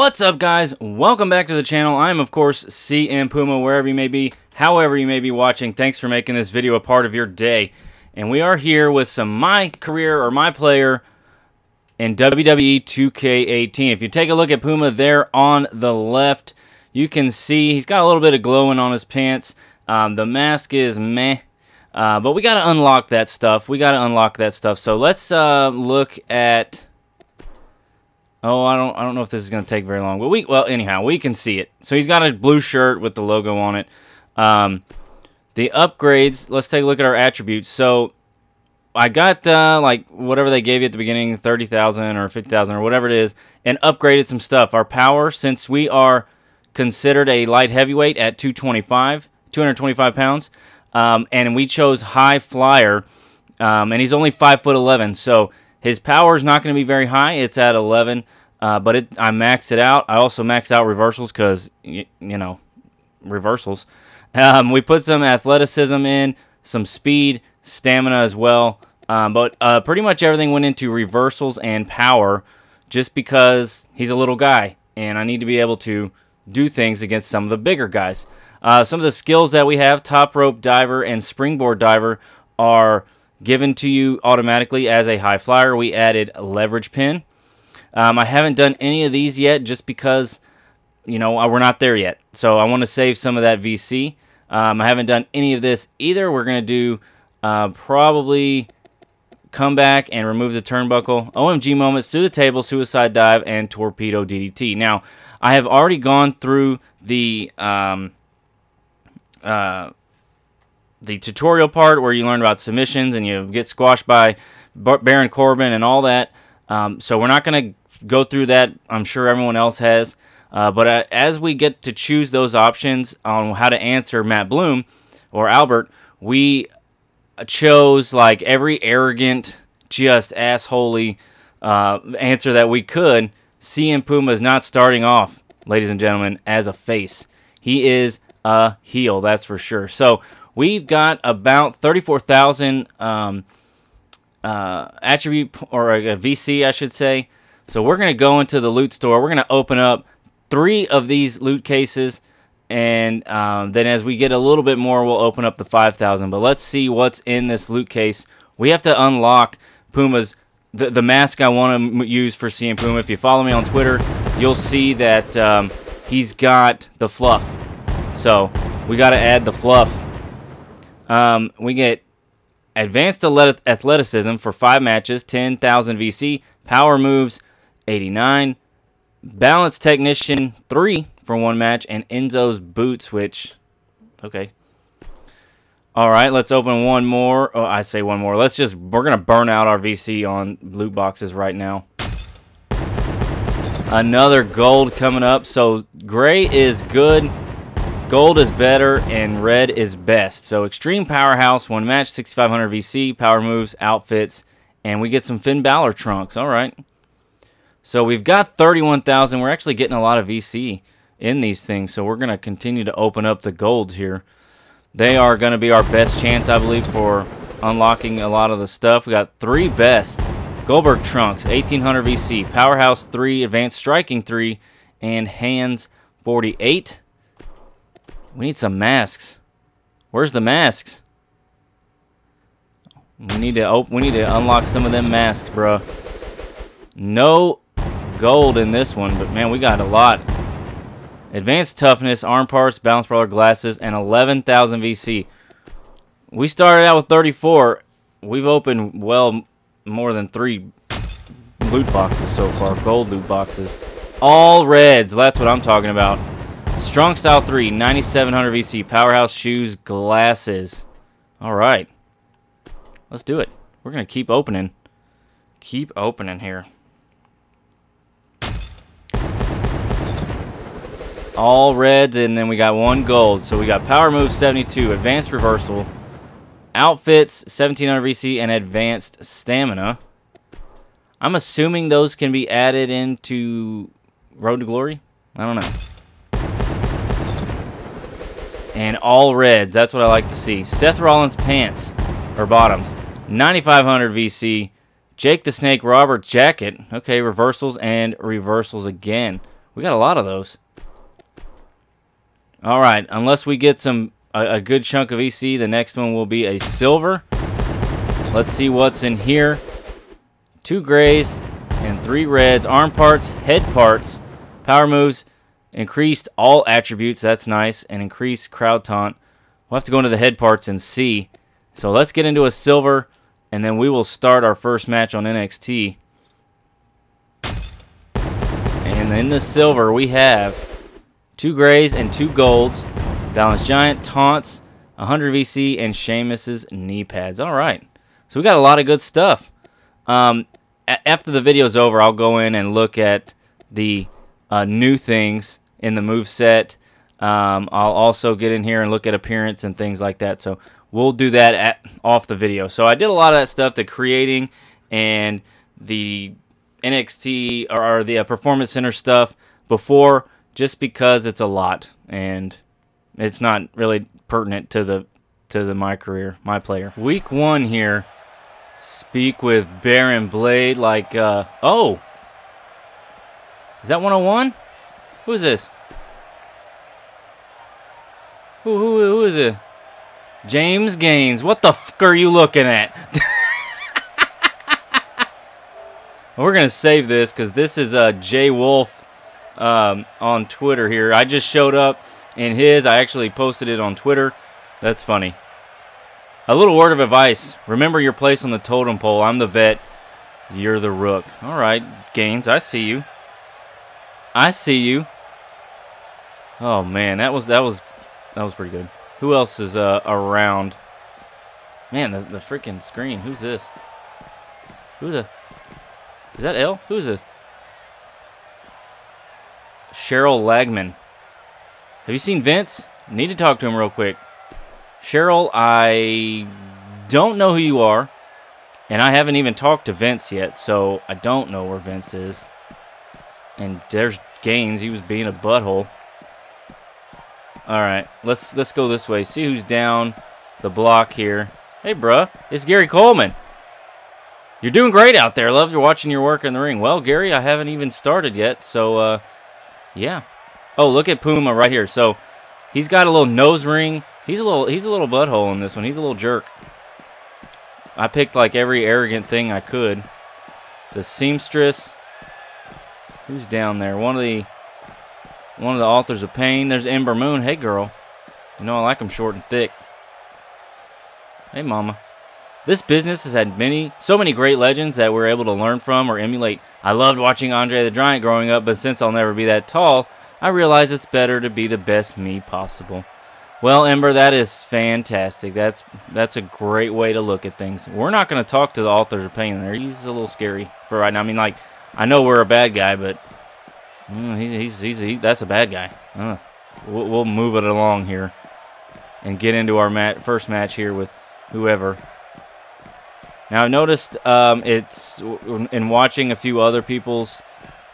What's up guys? Welcome back to the channel. I'm of course CM Puma wherever you may be, however you may be watching. Thanks for making this video a part of your day. And we are here with some my career or my player in WWE 2K18. If you take a look at Puma there on the left, you can see he's got a little bit of glowing on his pants. Um, the mask is meh. Uh, but we got to unlock that stuff. We got to unlock that stuff. So let's uh, look at Oh, I don't I don't know if this is going to take very long. But we well, anyhow, we can see it. So he's got a blue shirt with the logo on it. Um, the upgrades, let's take a look at our attributes. So I got uh, like whatever they gave you at the beginning, 30,000 or 50,000 or whatever it is, and upgraded some stuff. Our power, since we are considered a light heavyweight at 225, 225 pounds, um, and we chose high flyer, um, and he's only 5 foot 11, so his power is not going to be very high. It's at 11, uh, but it, I maxed it out. I also maxed out reversals because, you, know, reversals. Um, we put some athleticism in, some speed, stamina as well. Um, but uh, pretty much everything went into reversals and power just because he's a little guy. And I need to be able to do things against some of the bigger guys. Uh, some of the skills that we have, top rope diver and springboard diver, are given to you automatically as a high flyer. We added leverage pin. Um, I haven't done any of these yet just because, you know, we're not there yet. So I want to save some of that VC. Um, I haven't done any of this either. We're going to do uh, probably come back and remove the turnbuckle, OMG moments through the table, suicide dive, and torpedo DDT. Now, I have already gone through the um, uh, the tutorial part where you learn about submissions and you get squashed by Baron Corbin and all that. Um, so we're not going to go through that. I'm sure everyone else has. Uh, but uh, as we get to choose those options on how to answer Matt Bloom or Albert, we chose like every arrogant, just assholey uh, answer that we could. CM Puma is not starting off, ladies and gentlemen, as a face. He is a heel, that's for sure. So we've got about 34,000 um, uh, attribute or a, VC, I should say. So we're going to go into the loot store. We're going to open up three of these loot cases. And um, then as we get a little bit more, we'll open up the 5,000. But let's see what's in this loot case. We have to unlock Puma's, the, the mask I want to use for CM Puma. If you follow me on Twitter, you'll see that um, he's got the fluff. So we got to add the fluff um, we get advanced athleticism for five matches, 10,000 VC. Power moves, 89. Balance technician, three for one match, and Enzo's boots, which, okay. All right, let's open one more. Oh, I say one more. Let's just, we're going to burn out our VC on loot boxes right now. Another gold coming up. So gray is good. Gold is better and red is best. So Extreme Powerhouse, one match, 6500 VC, power moves, outfits, and we get some Finn Balor trunks. All right. So we've got 31,000. We're actually getting a lot of VC in these things. So we're going to continue to open up the golds here. They are going to be our best chance, I believe, for unlocking a lot of the stuff. We got three best. Goldberg trunks, 1800 VC, Powerhouse 3, Advanced Striking 3, and Hands 48. We need some masks. Where's the masks? We need to open. We need to unlock some of them masks, bro. No gold in this one, but man, we got a lot. Advanced toughness, arm parts, balance brawler glasses, and 11,000 VC. We started out with 34. We've opened well more than three loot boxes so far, gold loot boxes. All reds. That's what I'm talking about. Strong Style 3, 9700 VC, Powerhouse shoes, glasses. All right. Let's do it. We're going to keep opening. Keep opening here. All reds, and then we got one gold. So we got Power Move 72, Advanced Reversal, Outfits 1700 VC, and Advanced Stamina. I'm assuming those can be added into Road to Glory. I don't know and all reds. That's what I like to see. Seth Rollins pants, or bottoms, 9,500 VC. Jake the Snake Roberts jacket. Okay, reversals and reversals again. We got a lot of those. All right, unless we get some a, a good chunk of VC, the next one will be a silver. Let's see what's in here. Two grays and three reds. Arm parts, head parts, power moves, increased all attributes. That's nice. And increased crowd taunt. We'll have to go into the head parts and see. So let's get into a silver, and then we will start our first match on NXT. And in the silver, we have two grays and two golds. Balance Giant, Taunts, 100 VC, and Sheamus's knee pads. All right. So we got a lot of good stuff. Um, after the video's over, I'll go in and look at the uh, new things in the move set. Um, I'll also get in here and look at appearance and things like that. So we'll do that at, off the video. So I did a lot of that stuff, the creating and the NXT or, the uh, Performance Center stuff before, just because it's a lot and it's not really pertinent to the to the my career, my player. Week one here. Speak with Baron Blade like, uh, oh. Is that 101? Who is this? Who, who, who is it? James Gaines. What the fuck are you looking at? We're going to save this because this is uh, Jay Wolf um, on Twitter here. I just showed up in his. I actually posted it on Twitter. That's funny. A little word of advice. Remember your place on the totem pole. I'm the vet. You're the rook. All right, Gaines, I see you. I see you. Oh man, that was that was that was pretty good. Who else is uh, around? Man, the the freaking screen. Who's this? Who the? Is that L? Who's this? Cheryl Lagman. Have you seen Vince? Need to talk to him real quick. Cheryl, I don't know who you are. And I haven't even talked to Vince yet, so I don't know where Vince is. And there's Gaines. He was being a butthole. All right, let's let's go this way. See who's down the block here. Hey, bruh, it's Gary Coleman. You're doing great out there. Love you watching your work in the ring. Well, Gary, I haven't even started yet, so uh, yeah. Oh, look at Puma right here. So he's got a little nose ring He's a little he's a little butthole in this one. He's a little jerk. I picked like every arrogant thing I could. The seamstress. Who's down there? One of the one of the authors of pain. There's Ember Moon. Hey girl. You know I like them short and thick. Hey mama. This business has had many, so many great legends that we're able to learn from or emulate. I loved watching Andre the Giant growing up, but since I'll never be that tall, I realize it's better to be the best me possible. Well, Ember, that is fantastic. That's that's a great way to look at things. We're not going to talk to the authors of pain there. He's a little scary for right now. I mean, like, I know we're a bad guy, but mm, he's, he's, he's, he's, that's a bad guy. Uh, we'll, we'll, move it along here and get into our mat, first match here with whoever. Now, I've noticed um, it's in watching a few other people's,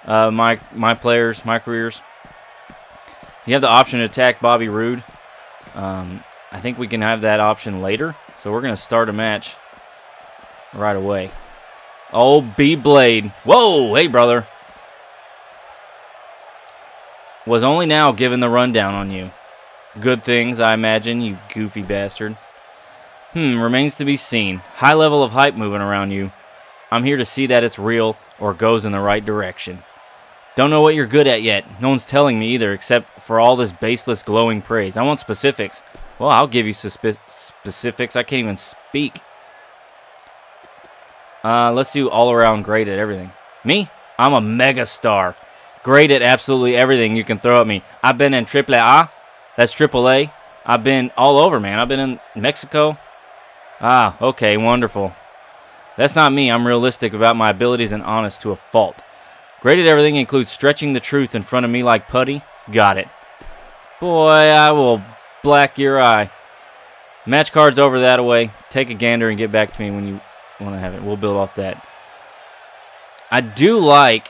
uh, my, my players, my careers, you have the option to attack Bobby Roode. Um, I think we can have that option later. So we're going to start a match right away. Oh, B-Blade. Whoa, hey, brother. Was only now given the rundown on you. Good things, I imagine, you goofy bastard. Hmm, remains to be seen. High level of hype moving around you. I'm here to see that it's real or goes in the right direction. Don't know what you're good at yet. No one's telling me either, except for all this baseless glowing praise. I want specifics. Well, I'll give you specifics. I can't even speak. Uh, let's do all-around great at everything. Me? I'm a mega star. Great at absolutely everything you can throw at me. I've been in Triple A. That's Triple A. I've been all over, man. I've been in Mexico. Ah, okay, wonderful. That's not me. I'm realistic about my abilities and honest to a fault. Great at everything includes stretching the truth in front of me like putty. Got it. Boy, I will black your eye. Match cards over that way. Take a gander and get back to me when you have it. We'll build off that. I do like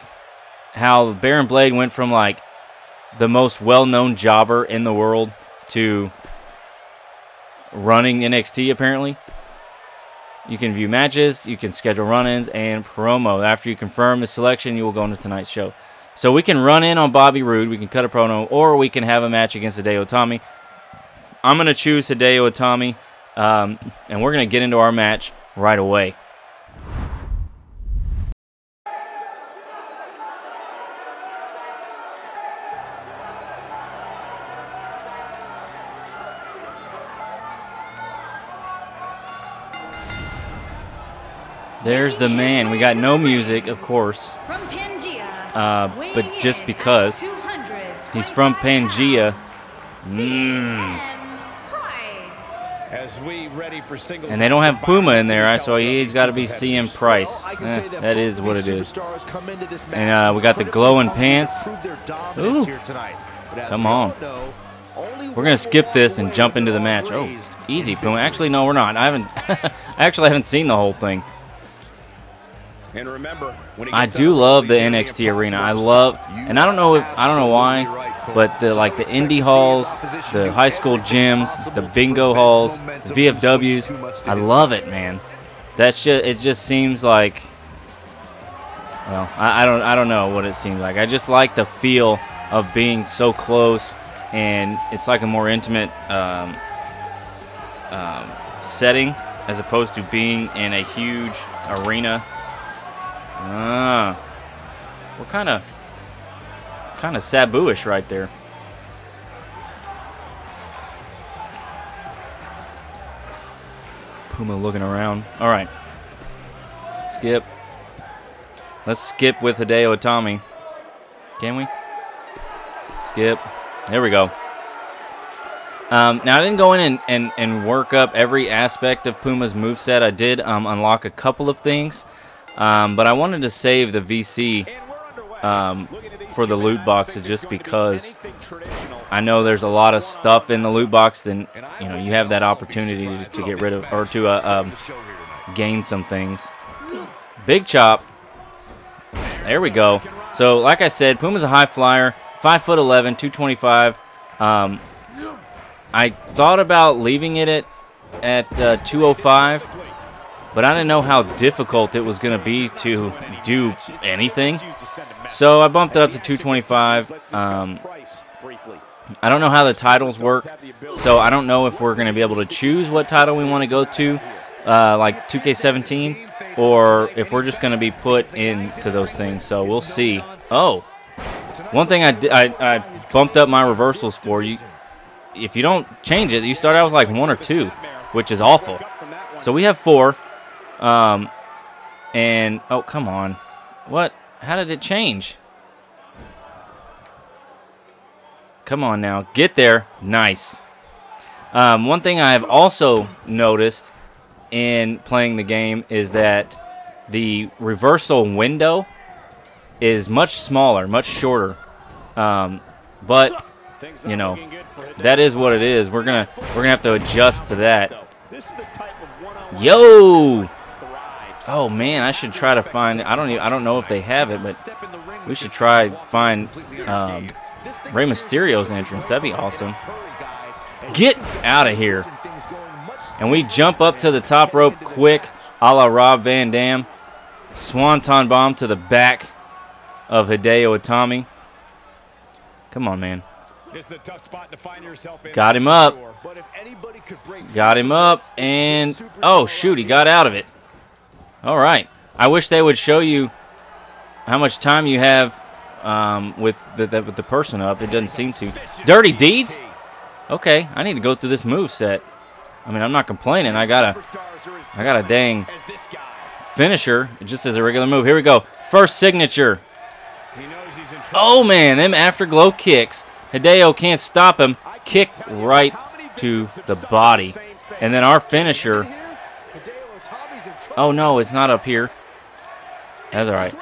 how Baron Blade went from like the most well-known jobber in the world to running NXT apparently. You can view matches, you can schedule run-ins, and promo. After you confirm the selection, you will go into tonight's show. So we can run in on Bobby Roode, we can cut a promo, or we can have a match against Hideo Itami. I'm going to choose Hideo Itami, um, and we're going to get into our match right away. There's the man. We got no music, of course. Uh, but just because he's from Pangea. Mmm. And they don't have Puma in there, so he's got to be CM Price. Eh, that is what it is. And uh, we got the glowing pants. Ooh. Come on. We're going to skip this and jump into the match. Oh, easy, Puma. Actually, no, we're not. I haven't. I actually haven't seen the whole thing. And remember, I do love the NXT arena. I love, and I don't know, if, I don't know why, but the like the indie halls, the high school gyms, the bingo halls, the VFWs. I love it, man. That's just it. Just seems like, well, I, I don't, I don't know what it seems like. I just like the feel of being so close, and it's like a more intimate um, um, setting as opposed to being in a huge arena Ah. We're kind of kind of Sabu-ish right there. Puma looking around. All right. Skip. Let's skip with Hideo Itami. Can we? Skip. There we go. Um, now, I didn't go in and, and, and work up every aspect of Puma's moveset. I did um, unlock a couple of things. Um, but I wanted to save the VC um, for the loot boxes just because I know there's a lot of stuff in the loot box. Then you know you have that opportunity to, get rid of or to uh, um, gain some things. Big chop. There we go. So like I said, Puma's a high flyer, five foot 11, 225. Um, I thought about leaving it at at uh, 205 but I didn't know how difficult it was going to be to do anything. So I bumped it up to 225. Um, I don't know how the titles work, so I don't know if we're going to be able to choose what title we want to go to, uh, like 2K17, or if we're just going to be put into those things. So we'll see. Oh, one thing I, I, I bumped up my reversals for you. If you don't change it, you start out with like one or two, which is awful. So we have four. Um, and, oh, come on. What? How did it change? Come on now. Get there. Nice. Um, one thing I have also noticed in playing the game is that the reversal window is much smaller, much shorter. Um, but you know, that is what it is. We're gonna we're gonna have to adjust to that. Yo, Oh man, I should try to find. I don't. Even, I don't know if they have it, but we should try find um, Rey Mysterio's entrance. That'd be awesome. Get out of here! And we jump up to the top rope quick, a la Rob Van Dam. Swanton bomb to the back of Hideo Itami. Come on, man. Got him up. Got him up, and oh shoot, he got out of it. All right. I wish they would show you how much time you have um, with, the, the, with the person up. It doesn't seem to. Dirty Deeds? Okay, I need to go through this move set. I mean, I'm not complaining. I got a, I got a dang finisher just as a regular move. Here we go. First signature. Oh, man, them afterglow kicks. Hideo can't stop him. Kick right to the body. And then our finisher Oh, no, it's not up here. That's all right.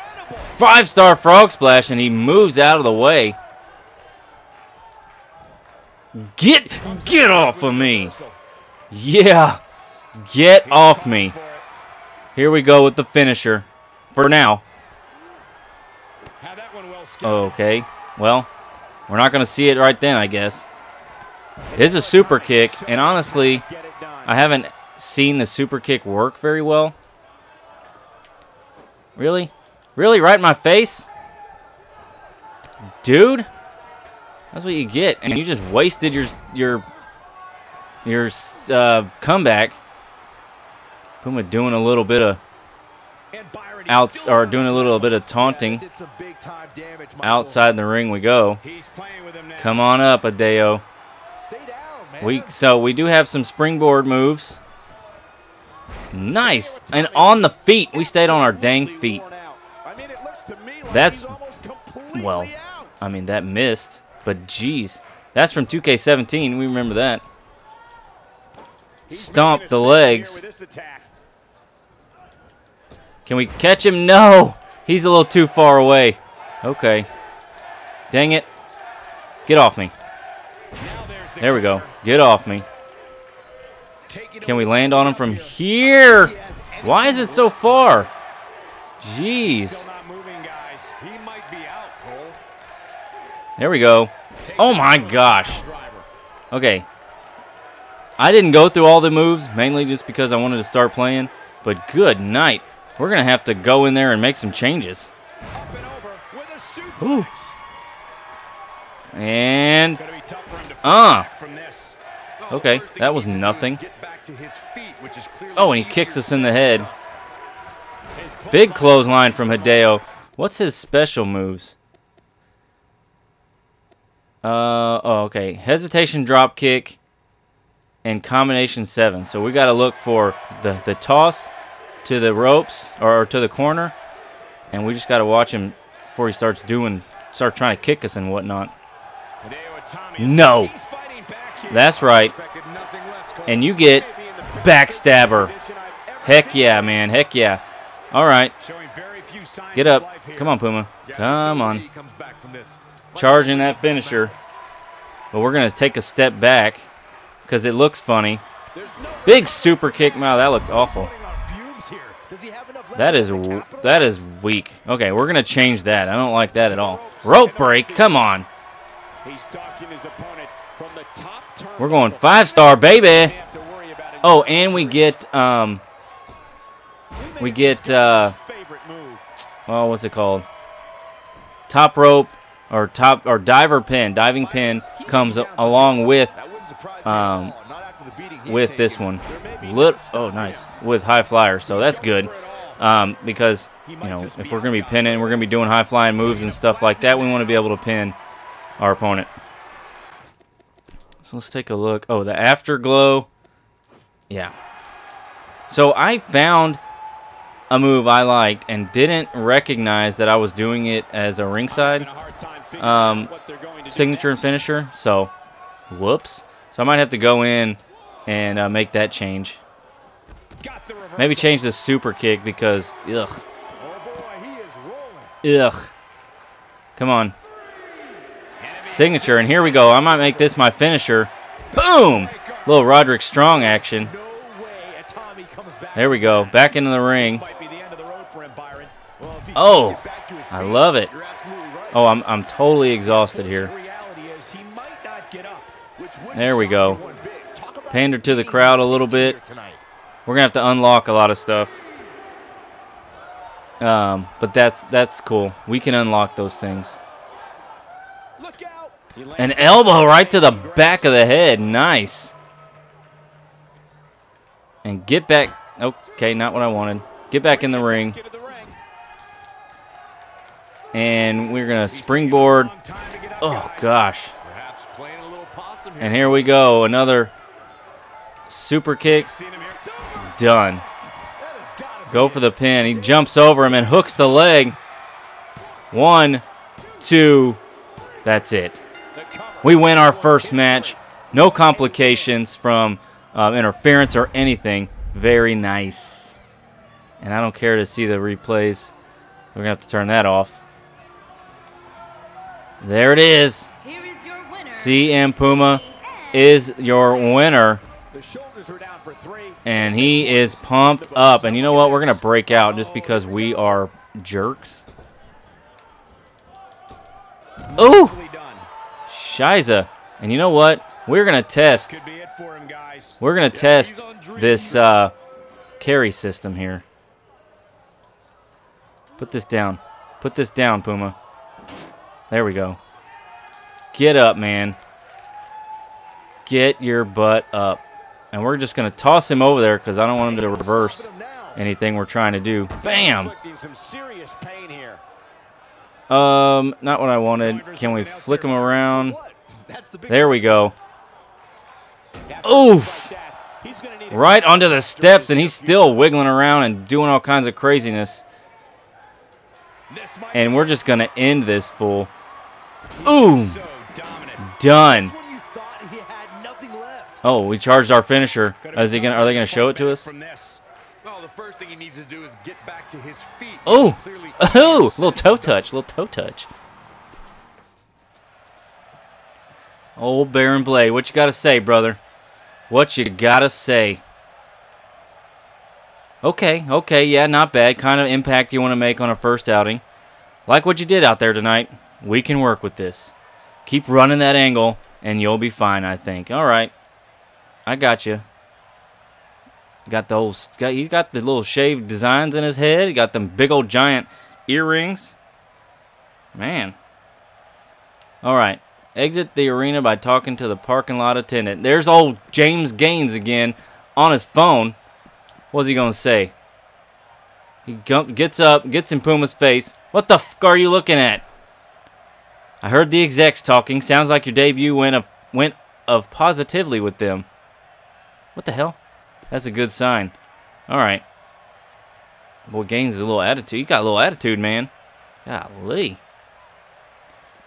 Five-star frog splash, and he moves out of the way. Get, get off of me. Yeah, get off me. Here we go with the finisher for now. Okay, well, we're not going to see it right then, I guess. It is a super kick, and honestly, I haven't seen the super kick work very well. Really? Really? Right in my face? dude. That's what you get, and you just wasted your your your uh, comeback. Puma doing a little bit of outs or doing a little bit of taunting. Outside the ring we go. Come on up, Hideo. We so we do have some springboard moves. Nice. And on the feet. We stayed on our dang feet. That's, well, I mean, that missed. But, geez. That's from 2K17. We remember that. Stomp the legs. Can we catch him? No! He's a little too far away. Okay. Dang it. Get off me. There we go. Get off me. Can we land on him from here? Why is it so far? Jeez. There we go. Oh my gosh. Okay. I didn't go through all the moves, mainly just because I wanted to start playing. But good night. We're going to have to go in there and make some changes. Ooh. And... Uh. Okay, that was nothing. Oh, and he kicks us in the head. Big clothesline from Hideo. What's his special moves? Uh, oh, okay. Hesitation drop kick and combination seven. So we got to look for the, the toss to the ropes or to the corner. And we just got to watch him before he starts doing, start trying to kick us and whatnot. No. That's right. And you get backstabber. Heck yeah, man. Heck yeah. All right. Get up. Come on, Puma. Come on. Charging that finisher. But we're going to take a step back because it looks funny. Big super kick. Wow, that looked awful. That is that is weak. Okay, we're going to change that. I don't like that at all. Rope break. Come on. We're going five star, baby. Oh, and we get um, we get uh, well, what's it called? Top rope or top or diver pin, diving pin comes along with um, with this one. Lit oh, nice with high flyer, so that's good. Um, because you know if we're gonna be pinning, we're gonna be doing high flying moves and stuff like that. We want to be able to pin our opponent. So let's take a look. Oh, the afterglow. Yeah. So I found a move I liked and didn't recognize that I was doing it as a ringside um, signature and finisher. So, whoops. So I might have to go in and uh, make that change. Maybe change the super kick because, ugh. Ugh. Come on. Signature, and here we go. I might make this my finisher. Boom! Little Roderick Strong action. There we go. Back into the ring. Oh, I love it. Oh, I'm, I'm totally exhausted here. There we go. Pander to the crowd a little bit. We're going to have to unlock a lot of stuff. Um, but that's that's cool. We can unlock those things. An elbow right to the back of the head. Nice. And get back. Okay, not what I wanted. Get back in the ring. And we're going to springboard. Oh, gosh. And here we go. Another super kick. Done. Go for the pin. He jumps over him and hooks the leg. One, two. That's it. We win our first match. No complications from uh, interference or anything. Very nice. And I don't care to see the replays. We're going to have to turn that off. There it is. CM Puma is your winner. And he is pumped up. And you know what? We're going to break out just because we are jerks. Ooh! Shiza. And you know what? We're going to test. We're going to test this uh, carry system here. Put this down. Put this down, Puma. There we go. Get up, man. Get your butt up. And we're just going to toss him over there because I don't want him to reverse anything we're trying to do. Bam! Um, not what I wanted. Can we flick him around? There we go. Oof! Right onto the steps, and he's still wiggling around and doing all kinds of craziness. And we're just going to end this fool. Ooh! Done. Oh, we charged our finisher. Is he gonna? Are they gonna show it to us? Well, the first thing he needs to do is get back to his feet. Oh, oh, little toe touch, little toe touch. Old Baron Blade, what you gotta say, brother? What you gotta say? Okay, okay, yeah, not bad. Kind of impact you want to make on a first outing. Like what you did out there tonight. We can work with this. Keep running that angle, and you'll be fine, I think. All right. I got you. Got the old, got, he's got the little shaved designs in his head. He got them big old giant earrings. Man. All right. Exit the arena by talking to the parking lot attendant. There's old James Gaines again on his phone. What's he going to say? He gets up, gets in Puma's face. What the f are you looking at? I heard the execs talking. Sounds like your debut went of, went of positively with them. What the hell? That's a good sign. All right. Boy, Gaines is a little attitude. You got a little attitude, man. Golly.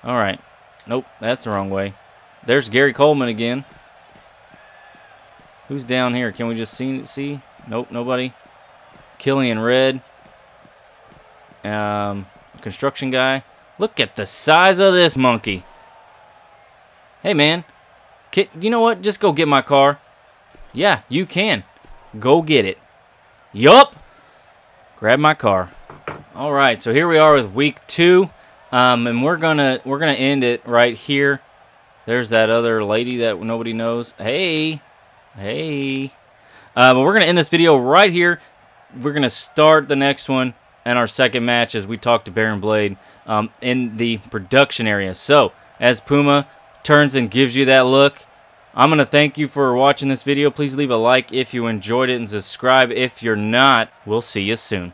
All right. Nope, that's the wrong way. There's Gary Coleman again. Who's down here? Can we just see? see? Nope, nobody. Killian Red. Um, construction guy. Look at the size of this monkey. Hey, man. Can, you know what? Just go get my car. Yeah, you can. Go get it. Yup. Grab my car. All right, so here we are with week two, um, and we're gonna we're gonna end it right here. There's that other lady that nobody knows. Hey, hey. Uh, but we're gonna end this video right here. We're gonna start the next one and our second match as we talk to Baron Blade um, in the production area. So as Puma turns and gives you that look, I'm going to thank you for watching this video. Please leave a like if you enjoyed it and subscribe if you're not. We'll see you soon.